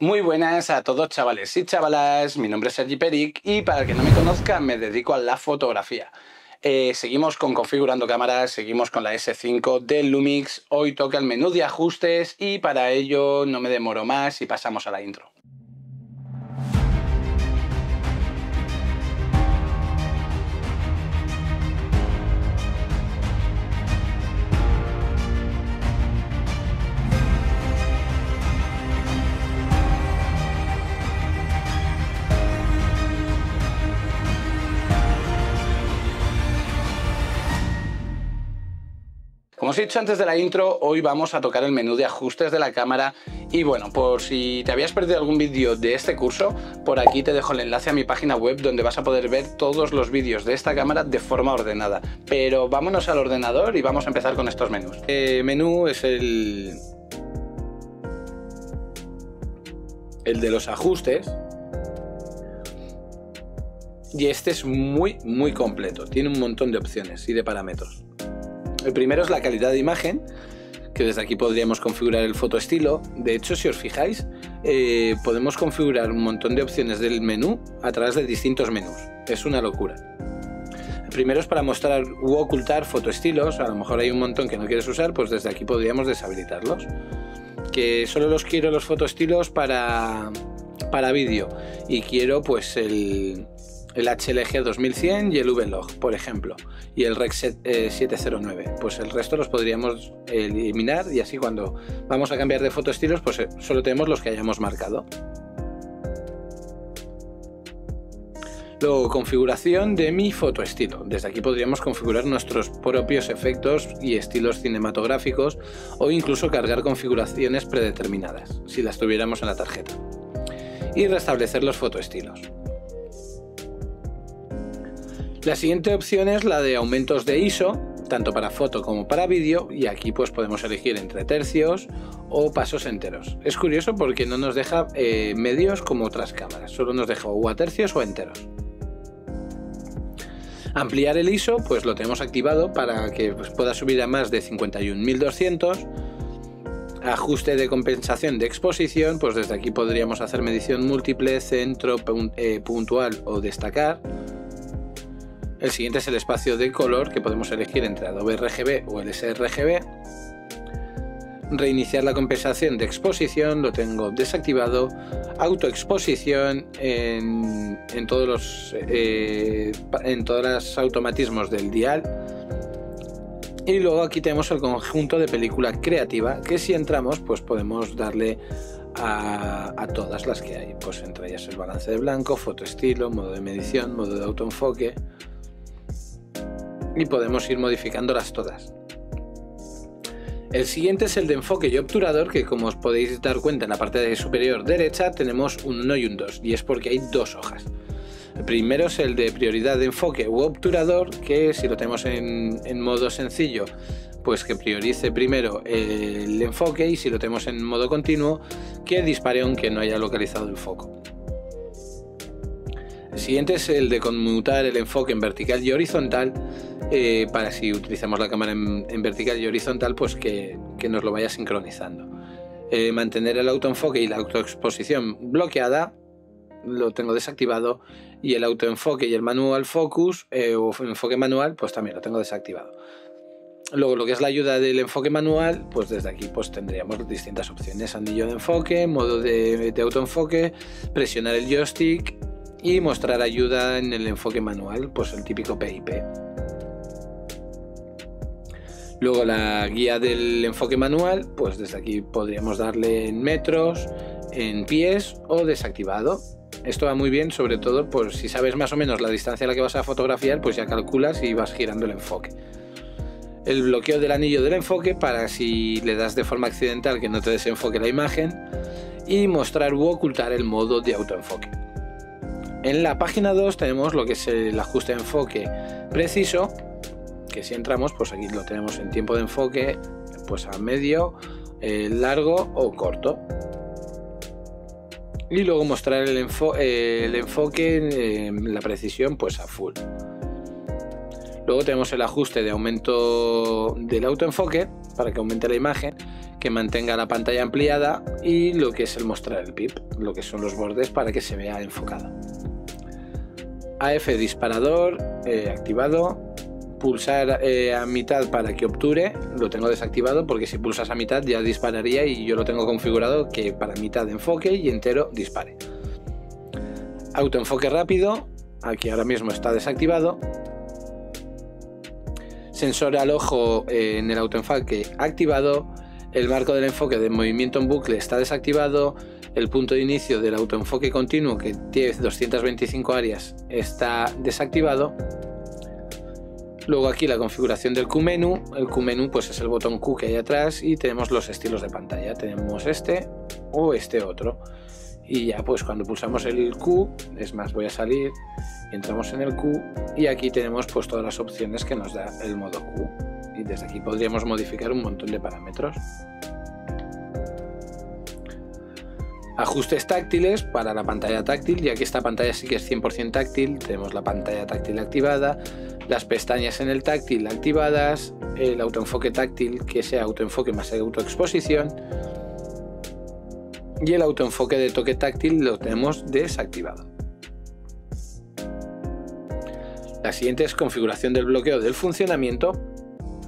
Muy buenas a todos chavales y chavalas, mi nombre es Sergi Peric y para el que no me conozca me dedico a la fotografía. Eh, seguimos con configurando cámaras, seguimos con la S5 del Lumix, hoy toca el menú de ajustes y para ello no me demoro más y pasamos a la intro. Como os he dicho antes de la intro, hoy vamos a tocar el menú de ajustes de la cámara y bueno, por si te habías perdido algún vídeo de este curso, por aquí te dejo el enlace a mi página web donde vas a poder ver todos los vídeos de esta cámara de forma ordenada. Pero vámonos al ordenador y vamos a empezar con estos menús. El menú es el... el de los ajustes, y este es muy muy completo, tiene un montón de opciones y de parámetros. El primero es la calidad de imagen, que desde aquí podríamos configurar el fotoestilo. De hecho, si os fijáis, eh, podemos configurar un montón de opciones del menú a través de distintos menús. Es una locura. El primero es para mostrar u ocultar fotoestilos. A lo mejor hay un montón que no quieres usar, pues desde aquí podríamos deshabilitarlos. Que solo los quiero los fotoestilos para, para vídeo. Y quiero pues el, el HLG 2100 y el VLOG, por ejemplo, y el REC 709. Eh, pues el resto los podríamos eliminar y así cuando vamos a cambiar de fotoestilos, pues eh, solo tenemos los que hayamos marcado. Luego, configuración de mi fotoestilo. Desde aquí podríamos configurar nuestros propios efectos y estilos cinematográficos o incluso cargar configuraciones predeterminadas, si las tuviéramos en la tarjeta. Y restablecer los fotoestilos. La siguiente opción es la de aumentos de ISO, tanto para foto como para vídeo, y aquí pues podemos elegir entre tercios o pasos enteros. Es curioso porque no nos deja eh, medios como otras cámaras, solo nos deja o a tercios o enteros. Ampliar el ISO, pues lo tenemos activado para que pues, pueda subir a más de 51.200. Ajuste de compensación de exposición, pues desde aquí podríamos hacer medición múltiple, centro, eh, puntual o destacar el siguiente es el espacio de color que podemos elegir entre Adobe RGB o el sRGB. Reiniciar la compensación de exposición lo tengo desactivado. Autoexposición en, todos los eh, en todos los automatismos del dial. Y luego aquí tenemos el conjunto de película creativa que si entramos pues podemos darle a, a, todas las que hay. Pues entre ellas el balance de blanco, foto estilo, modo de medición, modo de autoenfoque y podemos ir modificándolas todas. El siguiente es el de enfoque y obturador, que como os podéis dar cuenta en la parte superior derecha tenemos un 1 y un 2, y es porque hay dos hojas. El primero es el de prioridad de enfoque u obturador, que si lo tenemos en, en modo sencillo, pues que priorice primero el enfoque y si lo tenemos en modo continuo, que dispare aunque no haya localizado el foco. El siguiente es el de conmutar el enfoque en vertical y horizontal eh, para si utilizamos la cámara en, vertical y horizontal, pues que, nos lo vaya sincronizando. Eh, mantener el autoenfoque y la autoexposición bloqueada, lo tengo desactivado, y el autoenfoque y el manual focus eh, o enfoque manual, pues también lo tengo desactivado. Luego lo que es la ayuda del enfoque manual, pues desde aquí pues tendríamos distintas opciones, anillo de enfoque, modo de autoenfoque, presionar el joystick, y mostrar ayuda en el enfoque manual, pues el típico PIP. Luego la guía del enfoque manual, pues desde aquí podríamos darle en metros, en pies o desactivado. Esto va muy bien, sobre todo por si sabes más o menos la distancia a la que vas a fotografiar, pues ya calculas y vas girando el enfoque. El bloqueo del anillo del enfoque para si le das de forma accidental que no te desenfoque la imagen y mostrar u ocultar el modo de autoenfoque. En la página 2 tenemos lo que es el ajuste de enfoque preciso, que si entramos, pues aquí lo tenemos en tiempo de enfoque, pues a medio, eh, largo o corto. Y luego mostrar el, el enfoque, la precisión, pues a full. Luego tenemos el ajuste de aumento del autoenfoque para que aumente la imagen que mantenga la pantalla ampliada y lo que es el mostrar el pip, lo que son los bordes para que se vea enfocado. AF disparador eh, activado, pulsar eh, a mitad para que obture, lo tengo desactivado porque si pulsas a mitad ya dispararía y yo lo tengo configurado que para mitad enfoque y entero dispare. Autoenfoque rápido, aquí ahora mismo está desactivado. Sensor al ojo eh, en el autoenfoque activado. El marco del enfoque de movimiento en bucle está desactivado. El punto de inicio del autoenfoque continuo que tiene 225 áreas está desactivado. Luego aquí la configuración del Q-Menú. El Q-Menú pues es el botón Q que hay atrás y tenemos los estilos de pantalla. Tenemos este o este otro y ya pues cuando pulsamos el Q, es más voy a salir, entramos en el Q y aquí tenemos pues todas las opciones que nos da el modo Q y desde aquí podríamos modificar un montón de parámetros. Ajustes táctiles para la pantalla táctil, y aquí esta pantalla sí que es 100% táctil, tenemos la pantalla táctil activada, las pestañas en el táctil activadas, el autoenfoque táctil que sea autoenfoque más autoexposición, y el autoenfoque de toque táctil lo tenemos desactivado. La siguiente es configuración del bloqueo del funcionamiento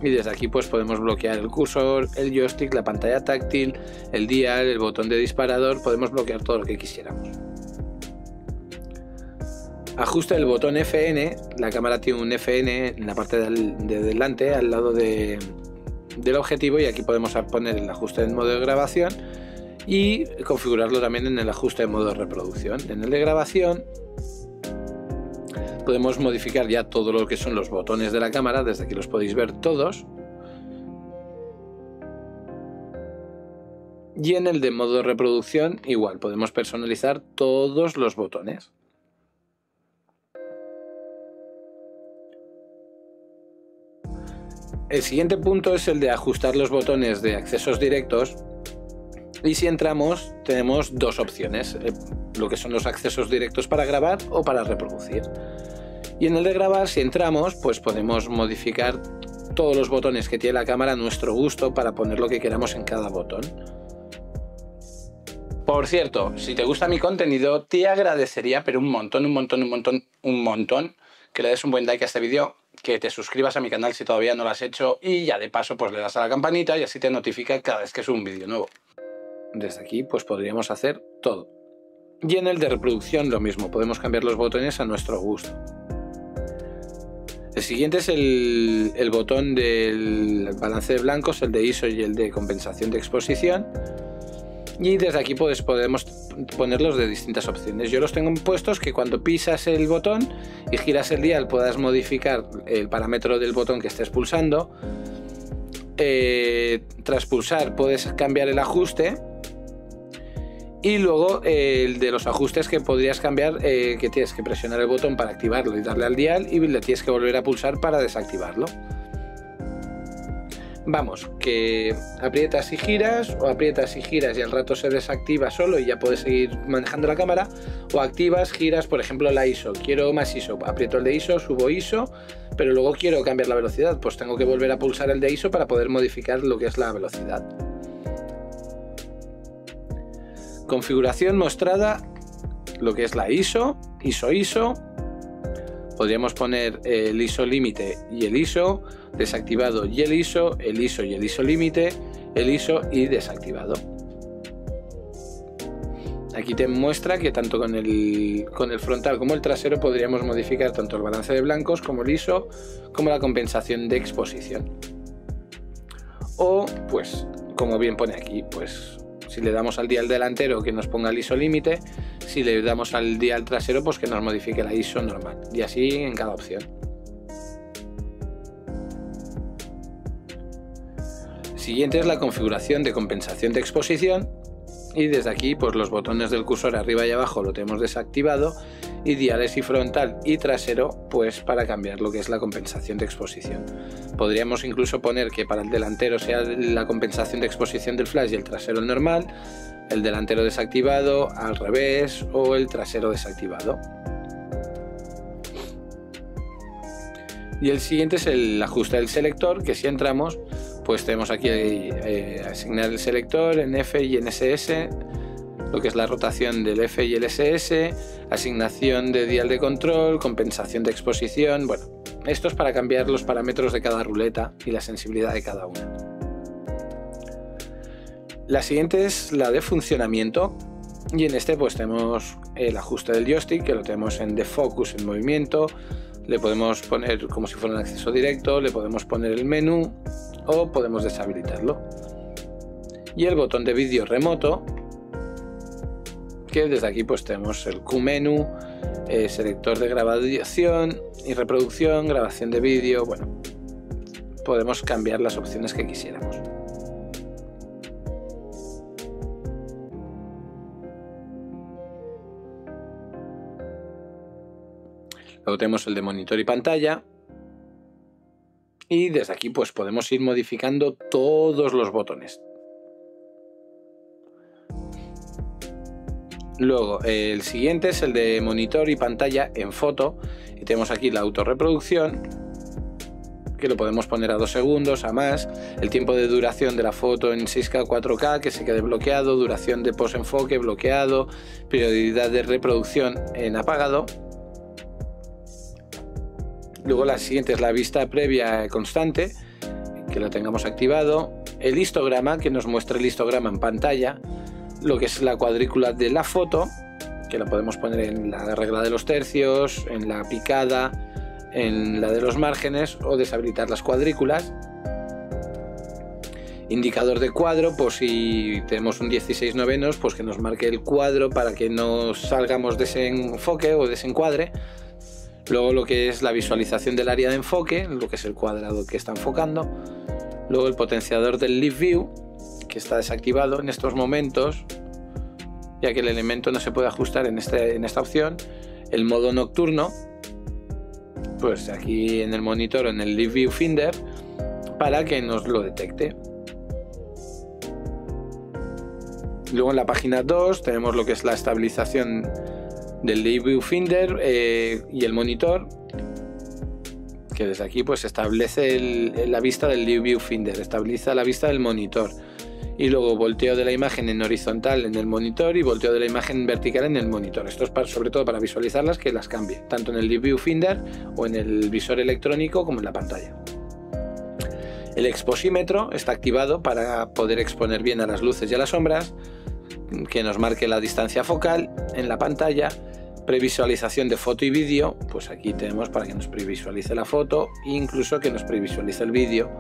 y desde aquí pues podemos bloquear el cursor, el joystick, la pantalla táctil, el dial, el botón de disparador, podemos bloquear todo lo que quisiéramos. Ajuste del botón FN, la cámara tiene un FN en la parte de, delante al lado del objetivo y aquí podemos poner el ajuste del modo de grabación y configurarlo también en el ajuste de modo de reproducción. En el de grabación podemos modificar ya todo lo que son los botones de la cámara, desde aquí los podéis ver todos. Y en el de modo reproducción igual, podemos personalizar todos los botones. El siguiente punto es el de ajustar los botones de accesos directos y si entramos, tenemos dos opciones, eh, lo que son los accesos directos para grabar o para reproducir. Y en el de grabar, si entramos, pues podemos modificar todos los botones que tiene la cámara a nuestro gusto para poner lo que queramos en cada botón. Por cierto, si te gusta mi contenido, te agradecería, pero un montón, un montón, un montón, un montón, que le des un buen like a este vídeo, que te suscribas a mi canal si todavía no lo has hecho y ya de paso pues le das a la campanita y así te notifica cada vez que subo un vídeo nuevo desde aquí pues podríamos hacer todo. Y en el de reproducción lo mismo, podemos cambiar los botones a nuestro gusto. El siguiente es el, botón del balance de blancos, el de ISO y el de compensación de exposición. Y desde aquí pues, podemos ponerlos de distintas opciones. Yo los tengo puestos que cuando pisas el botón y giras el dial puedas modificar el parámetro del botón que estés pulsando. Eh, tras pulsar puedes cambiar el ajuste y luego eh, el de los ajustes que podrías cambiar, eh, que tienes que presionar el botón para activarlo y darle al dial y le tienes que volver a pulsar para desactivarlo. Vamos, que aprietas y giras, o aprietas y giras y al rato se desactiva solo y ya puedes seguir manejando la cámara, o activas, giras, por ejemplo, la ISO. Quiero más ISO, aprieto el de ISO, subo ISO, pero luego quiero cambiar la velocidad, pues tengo que volver a pulsar el de ISO para poder modificar lo que es la velocidad. Configuración mostrada, lo que es la ISO, ISO ISO. Podríamos poner el ISO límite y el ISO, desactivado y el ISO, el ISO y el ISO límite, el ISO y desactivado. Aquí te muestra que tanto con el, con el frontal como el trasero podríamos modificar tanto el balance de blancos como el ISO, como la compensación de exposición. O, pues, como bien pone aquí, pues si le damos al dial delantero que nos ponga el ISO límite, si le damos al dial trasero pues que nos modifique la ISO normal. Y así en cada opción. Siguiente es la configuración de compensación de exposición. Y desde aquí pues los botones del cursor arriba y abajo lo tenemos desactivado y frontal y trasero pues para cambiar lo que es la compensación de exposición. Podríamos incluso poner que para el delantero sea la compensación de exposición del flash y el trasero normal, el delantero desactivado, al revés o el trasero desactivado. Y el siguiente es el ajuste del selector que si entramos pues tenemos aquí eh, asignar el selector en F y en SS, lo que es la rotación del F y el SS, asignación de dial de control, compensación de exposición, bueno, esto es para cambiar los parámetros de cada ruleta y la sensibilidad de cada una. La siguiente es la de funcionamiento y en este pues tenemos el ajuste del joystick que lo tenemos en defocus en movimiento, le podemos poner como si fuera un acceso directo, le podemos poner el menú o podemos deshabilitarlo. Y el botón de vídeo remoto, desde aquí pues tenemos el Q-menú, eh, selector de grabación y reproducción, grabación de vídeo, bueno, podemos cambiar las opciones que quisiéramos. Luego tenemos el de monitor y pantalla. Y desde aquí pues podemos ir modificando todos los botones. Luego el siguiente es el de monitor y pantalla en foto. Y tenemos aquí la autorreproducción que lo podemos poner a 2 segundos, a más, el tiempo de duración de la foto en 6K 4K que se quede bloqueado, duración de post enfoque bloqueado, prioridad de reproducción en apagado Luego la siguiente es la vista previa constante, que lo tengamos activado. El histograma, que nos muestra el histograma en pantalla. Lo que es la cuadrícula de la foto, que la podemos poner en la regla de los tercios, en la picada, en la de los márgenes o deshabilitar las cuadrículas. Indicador de cuadro, pues si tenemos un 16 novenos, pues que nos marque el cuadro para que no salgamos de ese enfoque o de ese encuadre Luego lo que es la visualización del área de enfoque, lo que es el cuadrado que está enfocando. Luego el potenciador del Live View, está desactivado en estos momentos, ya que el elemento no se puede ajustar en, este, en esta opción. El modo nocturno, pues aquí en el monitor, en el Live View Finder, para que nos lo detecte. Luego en la página 2 tenemos lo que es la estabilización del Viewfinder eh, y el monitor que desde aquí pues establece la vista del Viewfinder, estabiliza la vista del monitor y luego volteo de la imagen en horizontal en el monitor y volteo de la imagen vertical en el monitor. Esto es sobre todo para visualizarlas que las cambie, tanto en el Viewfinder o en el visor electrónico como en la pantalla. El exposímetro está activado para poder exponer bien a las luces y a las sombras, que nos marque la distancia focal en la pantalla previsualización de foto y vídeo, pues aquí tenemos para que nos previsualice la foto e incluso que nos previsualice el vídeo.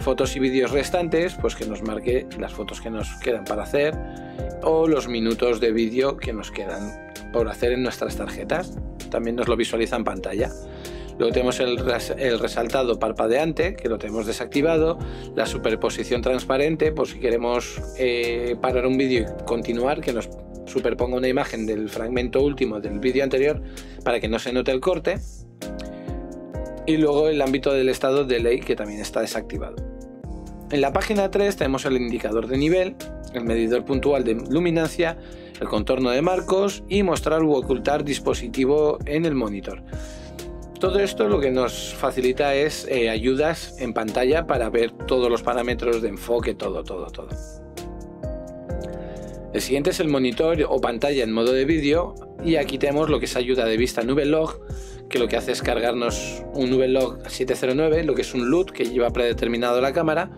Fotos y vídeos restantes, pues que nos marque las fotos que nos quedan para hacer o los minutos de vídeo que nos quedan por hacer en nuestras tarjetas. También nos lo visualiza en pantalla. Luego tenemos el, resaltado parpadeante, que lo tenemos desactivado, la superposición transparente, por si queremos eh, parar un vídeo y continuar, que nos superponga una imagen del fragmento último del vídeo anterior para que no se note el corte. Y luego el ámbito del estado de ley que también está desactivado. En la página 3 tenemos el indicador de nivel, el medidor puntual de luminancia, el contorno de marcos y mostrar u ocultar dispositivo en el monitor. Todo esto lo que nos facilita es eh, ayudas en pantalla para ver todos los parámetros de enfoque, todo, todo, todo. El siguiente es el monitor o pantalla en modo de vídeo y aquí tenemos lo que es ayuda de vista Nubelog, que lo que hace es cargarnos un Nubelog 709, lo que es un LUT que lleva predeterminado la cámara,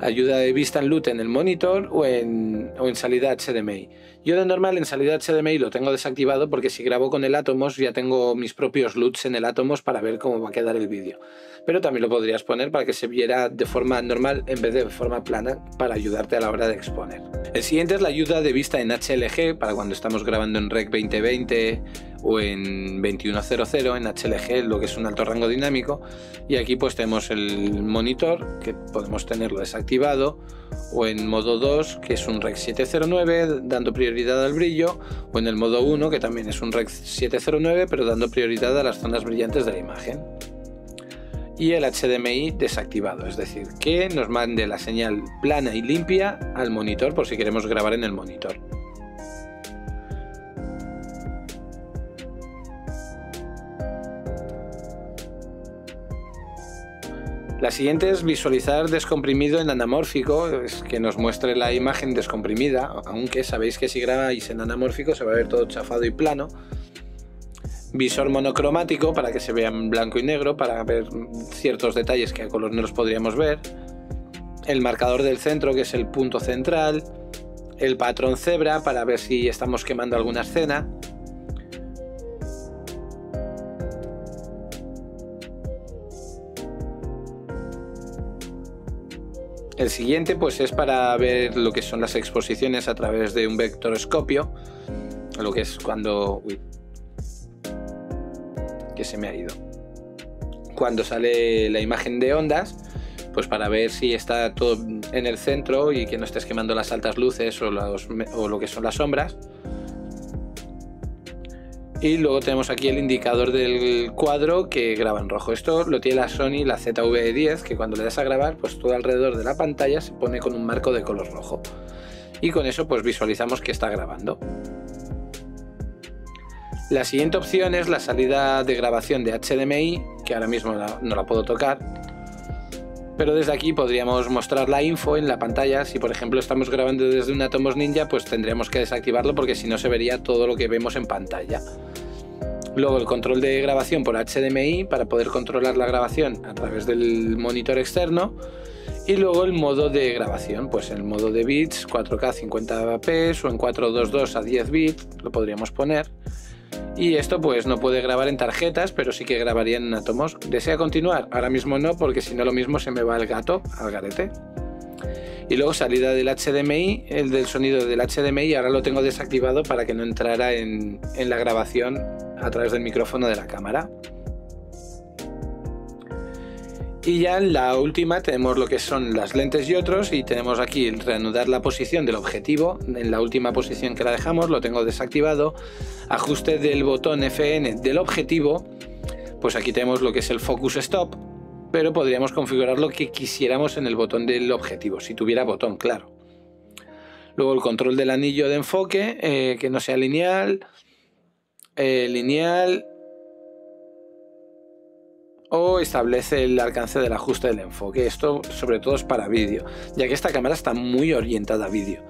ayuda de vista en LUT en el monitor o en, o en salida HDMI. Yo de normal en salida HDMI lo tengo desactivado porque si grabo con el Atomos ya tengo mis propios LUTs en el Atomos para ver cómo va a quedar el vídeo. Pero también lo podrías poner para que se viera de forma normal en vez de forma plana para ayudarte a la hora de exponer. El siguiente es la ayuda de vista en HLG para cuando estamos grabando en Rec 2020 o en 2100 en HLG, lo que es un alto rango dinámico. Y aquí pues tenemos el monitor que podemos tenerlo desactivado o en modo 2 que es un Rec 709 dando prioridad al brillo o en el modo 1 que también es un Rec 709 pero dando prioridad a las zonas brillantes de la imagen y el HDMI desactivado, es decir, que nos mande la señal plana y limpia al monitor por si queremos grabar en el monitor. La siguiente es visualizar descomprimido en anamórfico, es que nos muestre la imagen descomprimida, aunque sabéis que si grabáis en anamórfico se va a ver todo chafado y plano. Visor monocromático para que se vea en blanco y negro, para ver ciertos detalles que a color no los podríamos ver. El marcador del centro, que es el punto central. El patrón cebra para ver si estamos quemando alguna escena El siguiente pues es para ver lo que son las exposiciones a través de un vectoroscopio, lo que es cuando... Uy, que se me ha ido. Cuando sale la imagen de ondas, pues para ver si está todo en el centro y que no estés quemando las altas luces o, o lo que son las sombras. Y luego tenemos aquí el indicador del cuadro que graba en rojo. Esto lo tiene la Sony, la ZV-10, que cuando le das a grabar, pues todo alrededor de la pantalla se pone con un marco de color rojo. Y con eso pues visualizamos que está grabando. La siguiente opción es la salida de grabación de HDMI, que ahora mismo no la puedo tocar. Pero desde aquí podríamos mostrar la info en la pantalla. Si por ejemplo estamos grabando desde un Atomos Ninja, pues tendríamos que desactivarlo porque si no se vería todo lo que vemos en pantalla. Luego el control de grabación por HDMI para poder controlar la grabación a través del monitor externo. Y luego el modo de grabación, pues el modo de bits 4K 50p o en 422 a 10 bits, lo podríamos poner. Y esto pues no puede grabar en tarjetas, pero sí que grabaría en átomos. ¿Desea continuar? Ahora mismo no, porque si no lo mismo se me va el gato al garete. Y luego salida del HDMI, el del sonido del HDMI, ahora lo tengo desactivado para que no entrara en, en la grabación a través del micrófono de la cámara. Y ya en la última tenemos lo que son las lentes y otros y tenemos aquí el reanudar la posición del objetivo. En la última posición que la dejamos lo tengo desactivado. Ajuste del botón FN del objetivo. Pues aquí tenemos lo que es el Focus Stop. Pero podríamos configurar lo que quisiéramos en el botón del objetivo, si tuviera botón, claro. Luego el control del anillo de enfoque, eh, que no sea lineal. Eh, lineal o establece el alcance del ajuste del enfoque. Esto sobre todo es para vídeo, ya que esta cámara está muy orientada a vídeo.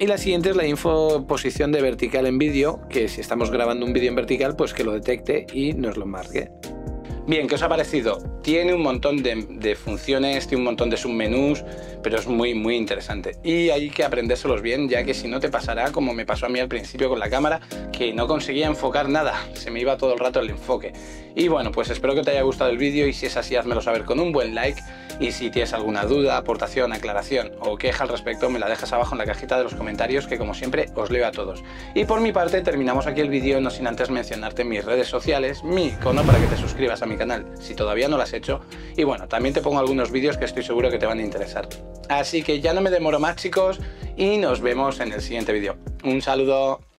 Y la siguiente es la info posición de vertical en vídeo, que si estamos grabando un vídeo en vertical, pues que lo detecte y nos lo marque. Bien, ¿qué os ha parecido? Tiene un montón de, funciones, tiene un montón de submenús, pero es muy, muy interesante. Y hay que aprendérselos bien, ya que si no te pasará como me pasó a mí al principio con la cámara, que no conseguía enfocar nada, se me iba todo el rato el enfoque. Y bueno, pues espero que te haya gustado el vídeo y si es así, házmelo saber con un buen like. Y si tienes alguna duda, aportación, aclaración o queja al respecto, me la dejas abajo en la cajita de los comentarios, que como siempre os leo a todos. Y por mi parte, terminamos aquí el vídeo, no sin antes mencionarte mis redes sociales, mi icono para que te suscribas a mi canal si todavía no lo has hecho. Y bueno, también te pongo algunos vídeos que estoy seguro que te van a interesar. Así que ya no me demoro más chicos y nos vemos en el siguiente vídeo. Un saludo.